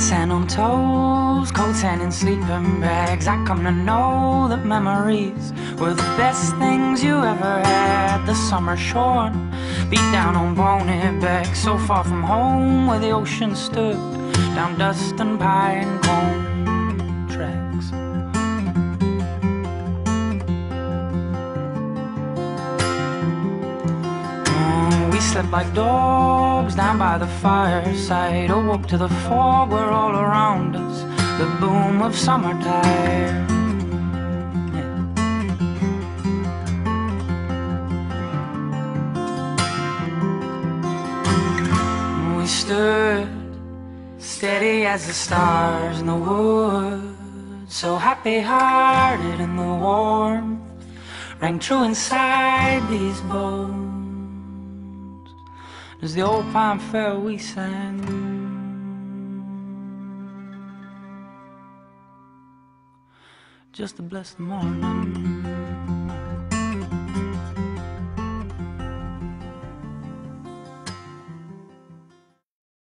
sand on toes, cold sand in sleeping bags. I come to know that memories were the best things you ever had. The summer shorn, beat down on Boney Beck, so far from home where the ocean stood, down dust and pine cone tracks. We slept like dogs down by the fireside. Oh, Awoke to the fog were all around us the boom of summertime. We stood steady as the stars in the woods, so happy hearted in the warmth rang true inside these bones. As the old pine fell, we sang. Just to bless the morning.